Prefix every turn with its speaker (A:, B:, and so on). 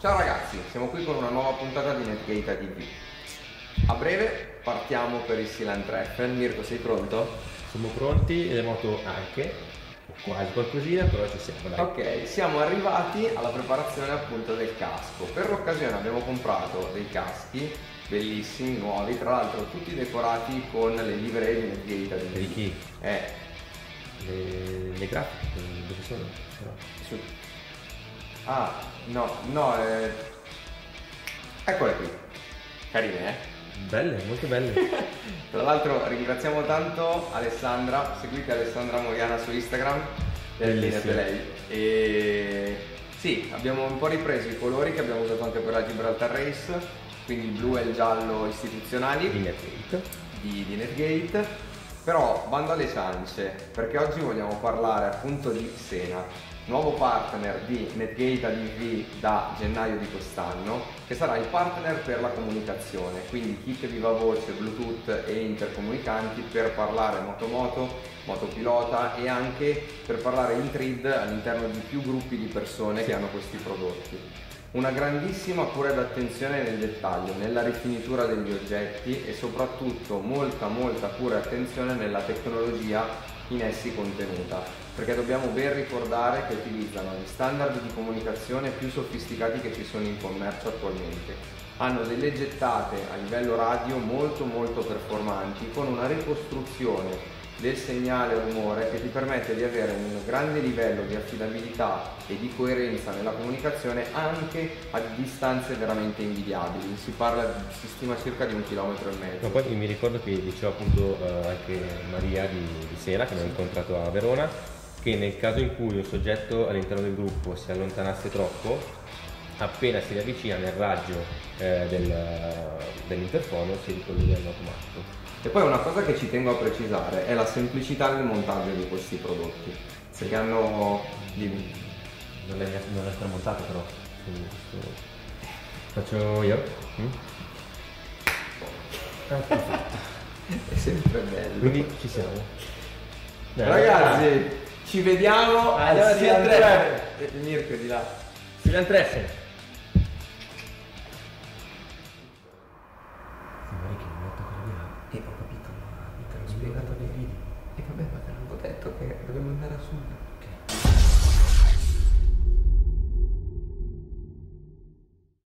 A: Ciao ragazzi, siamo qui con una nuova puntata di Netgate ADV. A breve partiamo per il Silent Treffen. Mirko, sei pronto?
B: Siamo pronti e le moto anche, quasi qualcosina, però ci siamo, dai.
A: Ok, siamo arrivati alla preparazione appunto del casco. Per l'occasione abbiamo comprato dei caschi bellissimi, nuovi, tra l'altro tutti decorati con le livree di Netgate ADV.
B: Di chi?
A: Eh,
B: Le, le grafiche, dove sono?
A: Su... Ah, no, no, eh... Eccole qui. Carine, eh?
B: Belle, molto belle.
A: Tra l'altro ringraziamo tanto Alessandra, seguite Alessandra Moriana su Instagram,
B: Bellissima.
A: lei. E sì, abbiamo un po' ripreso i colori che abbiamo usato anche per la Gibraltar Race, quindi il blu e il giallo istituzionali
B: Di Netgate.
A: di, di Netgate. Però bando alle ciance, perché oggi vogliamo parlare appunto di Sena, nuovo partner di Netgate ADV da gennaio di quest'anno, che sarà il partner per la comunicazione, quindi kit viva voce, Bluetooth e intercomunicanti per parlare motomoto, motopilota e anche per parlare in thread all'interno di più gruppi di persone che hanno questi prodotti. Una grandissima cura d'attenzione nel dettaglio, nella rifinitura degli oggetti e soprattutto molta molta cura e attenzione nella tecnologia in essi contenuta, perché dobbiamo ben ricordare che utilizzano gli standard di comunicazione più sofisticati che ci sono in commercio attualmente. Hanno delle gettate a livello radio molto molto performanti con una ricostruzione del segnale rumore che ti permette di avere un grande livello di affidabilità e di coerenza nella comunicazione anche a distanze veramente invidiabili. Si parla, si stima circa di un chilometro e mezzo.
B: Ma poi mi ricordo che diceva appunto eh, anche Maria di, di Sena, che abbiamo incontrato a Verona, che nel caso in cui un soggetto all'interno del gruppo si allontanasse troppo, appena si riavvicina nel raggio eh, del- dell'interfono si ricollega in automatico.
A: E poi una cosa che ci tengo a precisare è la semplicità nel montaggio di questi prodotti, perché hanno dimmi.
B: Non l'hai montato però. Faccio io? Mm?
A: È sempre bello.
B: Quindi ci siamo. Dai,
A: Ragazzi, ci vediamo al
B: andiamo a
A: Silent. Eh, Mirko di là.
B: Silent